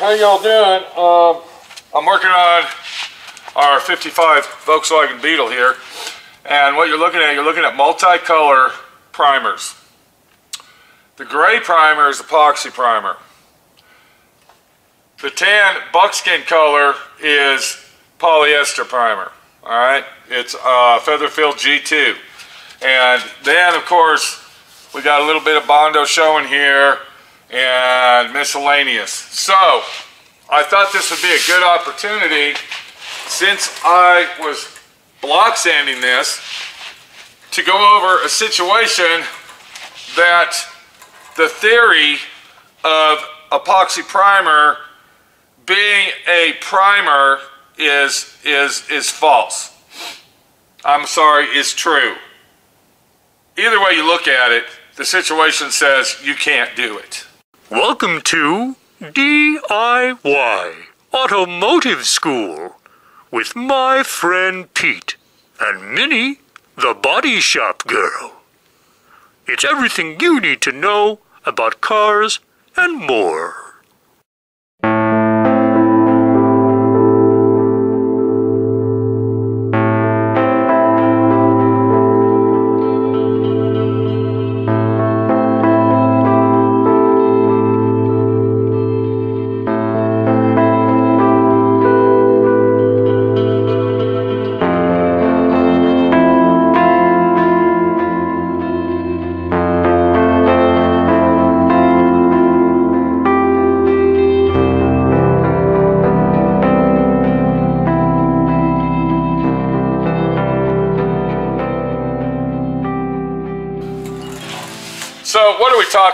how y'all doing? Um, I'm working on our 55 Volkswagen Beetle here. And what you're looking at, you're looking at multicolor primers. The gray primer is epoxy primer. The tan buckskin color is polyester primer. All right, it's uh, Feather Fill G2. And then, of course, we got a little bit of Bondo showing here and miscellaneous. So, I thought this would be a good opportunity since I was block sanding this to go over a situation that the theory of epoxy primer being a primer is is is false. I'm sorry, is true. Either way you look at it, the situation says you can't do it. Welcome to DIY Automotive School with my friend Pete and Minnie, the body shop girl. It's everything you need to know about cars and more.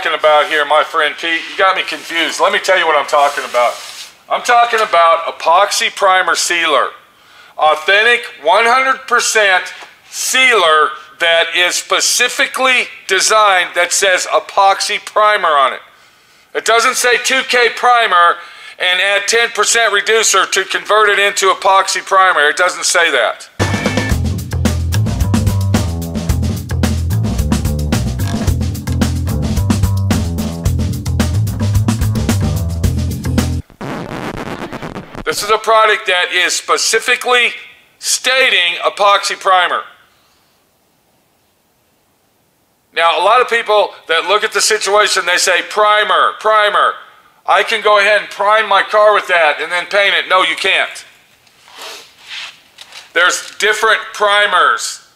Talking about here, my friend Pete? You got me confused. Let me tell you what I'm talking about. I'm talking about epoxy primer sealer. Authentic 100% sealer that is specifically designed that says epoxy primer on it. It doesn't say 2K primer and add 10% reducer to convert it into epoxy primer. It doesn't say that. This is a product that is specifically stating epoxy primer. Now, a lot of people that look at the situation, they say primer, primer. I can go ahead and prime my car with that and then paint it. No, you can't. There's different primers.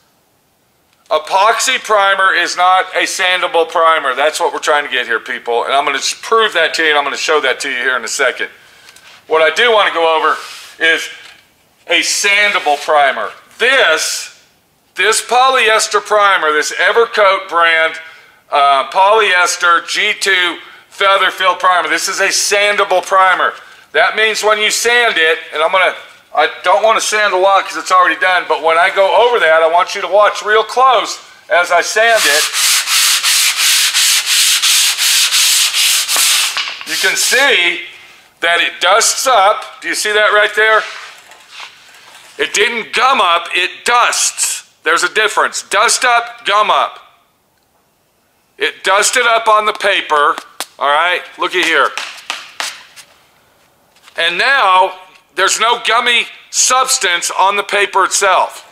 Epoxy primer is not a sandable primer. That's what we're trying to get here, people. And I'm going to prove that to you, and I'm going to show that to you here in a second. What I do want to go over is a sandable primer. This, this polyester primer, this Evercoat brand uh, polyester G2 feather fill primer, this is a sandable primer. That means when you sand it, and I'm going to, I don't want to sand a lot because it's already done, but when I go over that, I want you to watch real close as I sand it. You can see that it dusts up. Do you see that right there? It didn't gum up, it dusts. There's a difference. Dust up, gum up. It dusted up on the paper, all right? Looky here. And now there's no gummy substance on the paper itself.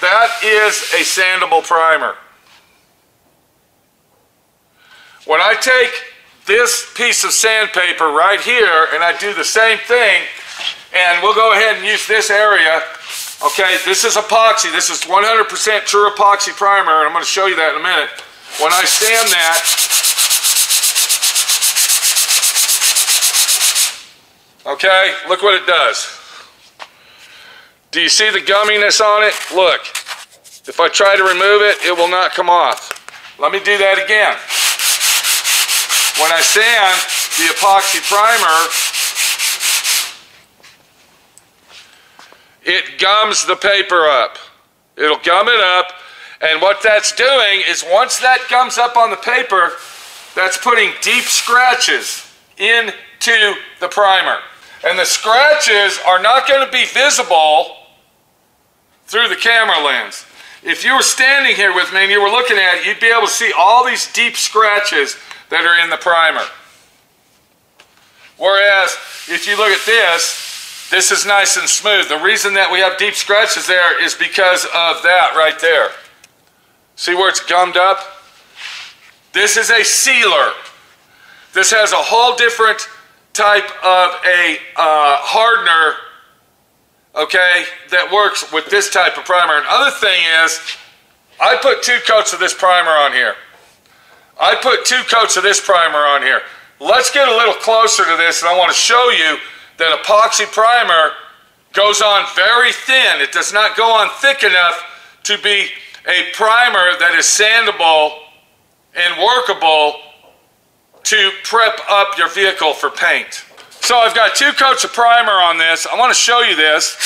That is a sandable primer. When I take this piece of sandpaper right here and I do the same thing and we'll go ahead and use this area. Okay this is epoxy. This is 100% true epoxy primer and I'm going to show you that in a minute. When I sand that okay look what it does. Do you see the gumminess on it? Look if I try to remove it it will not come off. Let me do that again when I sand the epoxy primer, it gums the paper up. It'll gum it up, and what that's doing is once that gums up on the paper, that's putting deep scratches into the primer. And the scratches are not going to be visible through the camera lens. If you were standing here with me and you were looking at it, you'd be able to see all these deep scratches that are in the primer. Whereas if you look at this, this is nice and smooth. The reason that we have deep scratches there is because of that right there. See where it's gummed up? This is a sealer. This has a whole different type of a uh, hardener, okay, that works with this type of primer. Another thing is, I put two coats of this primer on here. I put two coats of this primer on here. Let's get a little closer to this, and I want to show you that epoxy primer goes on very thin. It does not go on thick enough to be a primer that is sandable and workable to prep up your vehicle for paint. So I've got two coats of primer on this. I want to show you this.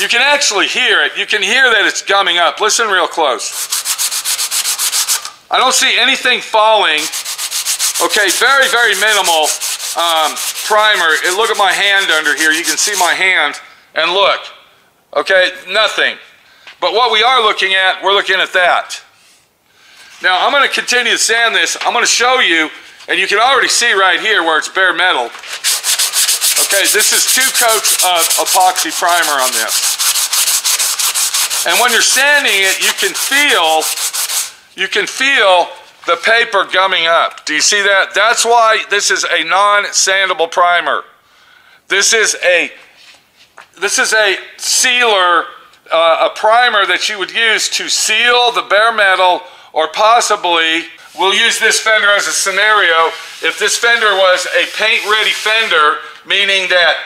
You can actually hear it. You can hear that it's gumming up. Listen real close. I don't see anything falling. Okay, very, very minimal um, primer. And look at my hand under here. You can see my hand. And look. Okay, nothing. But what we are looking at, we're looking at that. Now, I'm going to continue to sand this. I'm going to show you, and you can already see right here where it's bare metal. Okay, this is two coats of epoxy primer on this. And when you're sanding it, you can feel you can feel the paper gumming up. Do you see that? That's why this is a non-sandable primer. This is a this is a sealer, uh, a primer that you would use to seal the bare metal or possibly we'll use this fender as a scenario. If this fender was a paint-ready fender, meaning that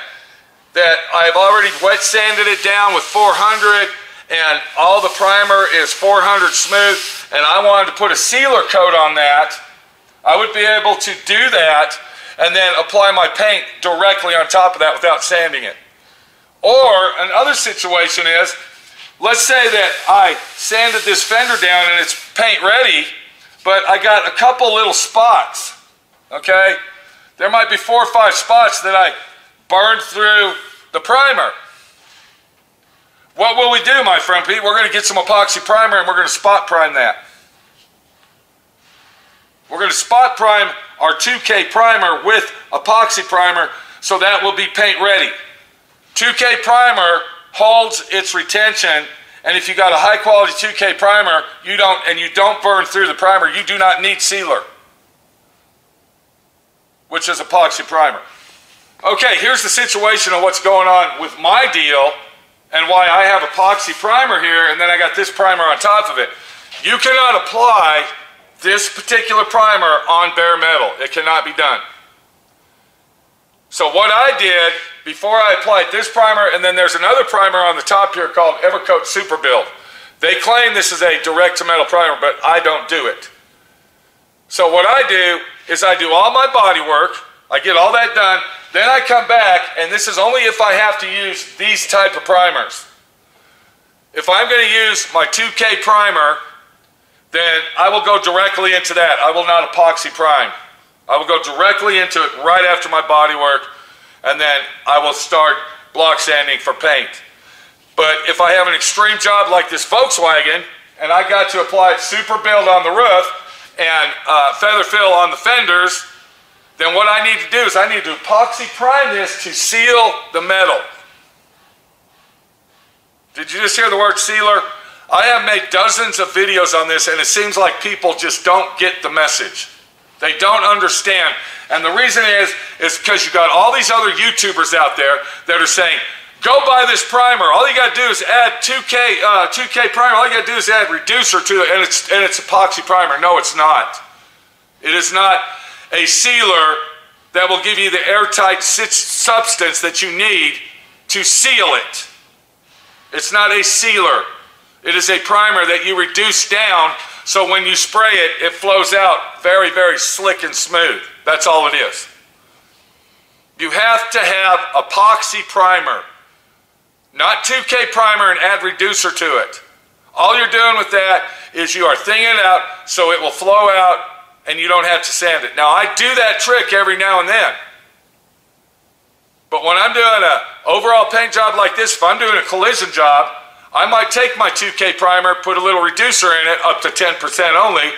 that I've already wet sanded it down with 400 and all the primer is 400 smooth and I wanted to put a sealer coat on that, I would be able to do that and then apply my paint directly on top of that without sanding it. Or another situation is, let's say that I sanded this fender down and it's paint ready, but I got a couple little spots, okay? There might be four or five spots that I burned through the primer. What will we do, my friend Pete? We're going to get some epoxy primer and we're going to spot prime that. We're going to spot prime our 2K primer with epoxy primer so that will be paint ready. 2K primer holds its retention and if you got a high quality 2K primer you don't and you don't burn through the primer you do not need sealer which is epoxy primer. Okay, here's the situation of what's going on with my deal and why I have epoxy primer here and then I got this primer on top of it. You cannot apply this particular primer on bare metal. It cannot be done. So what I did before I applied this primer and then there's another primer on the top here called Evercoat Super Build. They claim this is a direct to metal primer but I don't do it. So what I do is I do all my body work, I get all that done, then I come back, and this is only if I have to use these type of primers. If I'm going to use my 2K primer, then I will go directly into that. I will not epoxy prime. I will go directly into it right after my body work, and then I will start block sanding for paint. But if I have an extreme job like this Volkswagen, and I got to apply super build on the roof and uh, feather fill on the fenders, then what I need to do is I need to epoxy prime this to seal the metal. Did you just hear the word sealer? I have made dozens of videos on this and it seems like people just don't get the message. They don't understand. And the reason is, is because you got all these other YouTubers out there that are saying, go buy this primer. All you got to do is add 2K, uh, 2K primer. All you got to do is add reducer to it and it's, and it's epoxy primer. No, it's not. It is not a sealer that will give you the airtight substance that you need to seal it. It's not a sealer. It is a primer that you reduce down so when you spray it, it flows out very, very slick and smooth. That's all it is. You have to have epoxy primer, not 2K primer and add reducer to it. All you're doing with that is you are thinning it out so it will flow out and you don't have to sand it. Now, I do that trick every now and then. But when I'm doing an overall paint job like this, if I'm doing a collision job, I might take my 2K primer, put a little reducer in it, up to 10% only,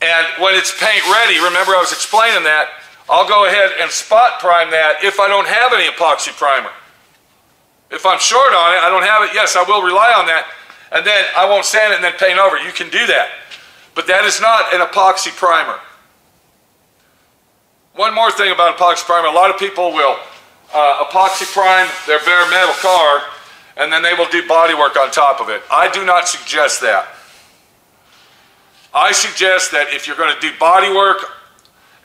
and when it's paint ready, remember I was explaining that, I'll go ahead and spot prime that if I don't have any epoxy primer. If I'm short on it, I don't have it, yes, I will rely on that. And then I won't sand it and then paint over. You can do that. But that is not an epoxy primer. One more thing about epoxy primer. A lot of people will uh, epoxy prime their bare metal car and then they will do body work on top of it. I do not suggest that. I suggest that if you're going to do body work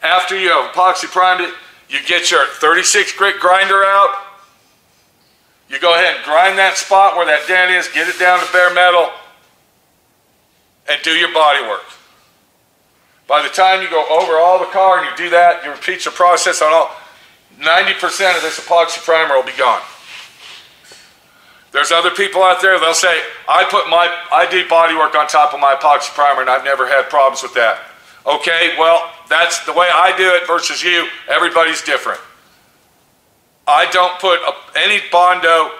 after you have epoxy primed it, you get your 36 grit grinder out. You go ahead and grind that spot where that dent is, get it down to bare metal, and do your body work. By the time you go over all the car and you do that, you repeat the process on all, 90% of this epoxy primer will be gone. There's other people out there, they'll say, I put my, I do body work on top of my epoxy primer and I've never had problems with that. Okay, well, that's the way I do it versus you. Everybody's different. I don't put any Bondo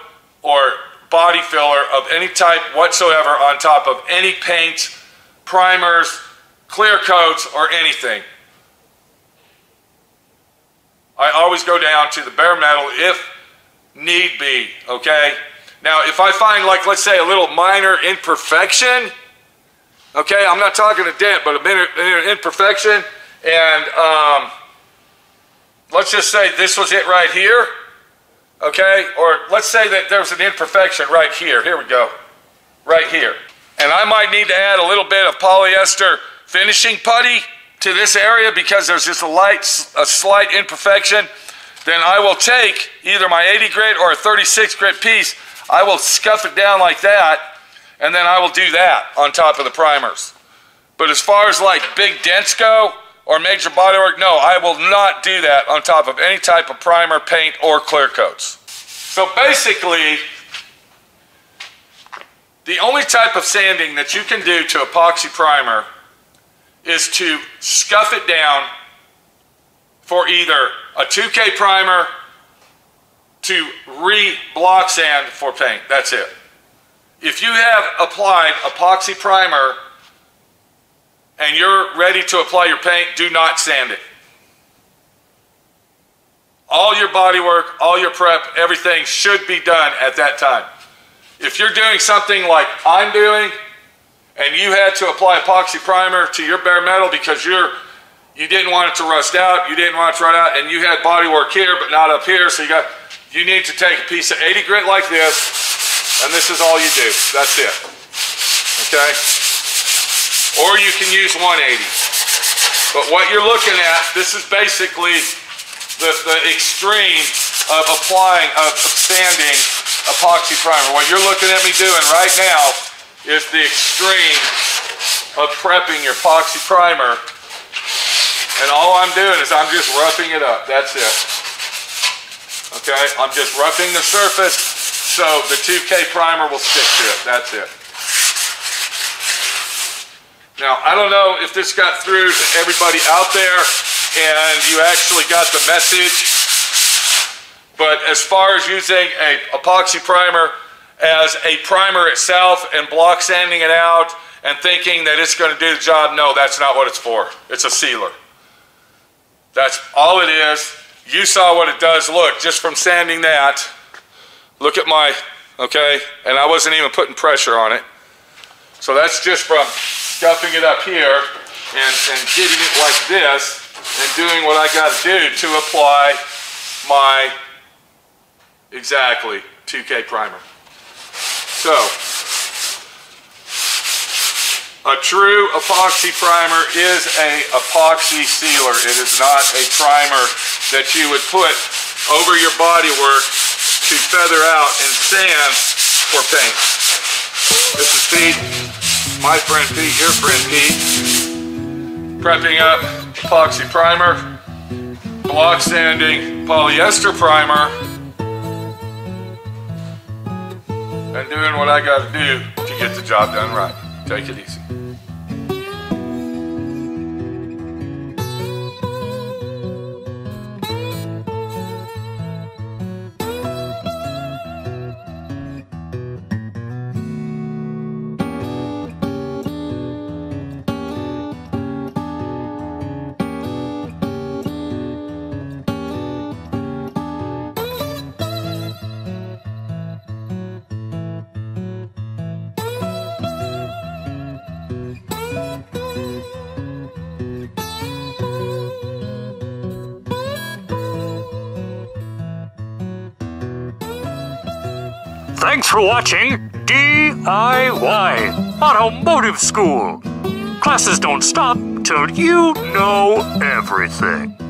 or body filler of any type whatsoever on top of any paint, primers, clear coats, or anything. I always go down to the bare metal if need be, okay? Now, if I find, like, let's say a little minor imperfection, okay, I'm not talking a dent, but a minor, imperfection, and um, let's just say this was it right here, okay? Or let's say that there's an imperfection right here. Here we go, right here. And I might need to add a little bit of polyester finishing putty to this area because there's just a light, a slight imperfection. Then I will take either my 80 grit or a 36 grit piece. I will scuff it down like that, and then I will do that on top of the primers. But as far as like big dents go, or major body work, no, I will not do that on top of any type of primer, paint, or clear coats. So basically, the only type of sanding that you can do to epoxy primer is to scuff it down for either a 2K primer to re-block sand for paint. That's it. If you have applied epoxy primer and you're ready to apply your paint, do not sand it. All your body work, all your prep, everything should be done at that time. If you're doing something like I'm doing, and you had to apply epoxy primer to your bare metal because you're you didn't want it to rust out, you didn't want it to run out, and you had body work here but not up here, so you got you need to take a piece of 80 grit like this, and this is all you do. That's it. Okay? Or you can use 180. But what you're looking at, this is basically the, the extreme of applying, of sanding epoxy primer. What you're looking at me doing right now is the extreme of prepping your epoxy primer. And all I'm doing is I'm just roughing it up. That's it. Okay, I'm just roughing the surface so the 2K primer will stick to it. That's it. Now, I don't know if this got through to everybody out there and you actually got the message, but as far as using a epoxy primer as a primer itself and block sanding it out and thinking that it's going to do the job, no, that's not what it's for. It's a sealer. That's all it is. You saw what it does. Look, just from sanding that, look at my, okay, and I wasn't even putting pressure on it. So that's just from stuffing it up here and, and getting it like this and doing what I got to do to apply my exactly 2K primer. So, a true epoxy primer is a epoxy sealer. It is not a primer that you would put over your body work to feather out and sand for paint. This is Pete my friend Pete, your friend Pete, prepping up epoxy primer, block sanding polyester primer, and doing what I got to do to get the job done right. Take it easy. Thanks for watching DIY Automotive School. Classes don't stop till you know everything.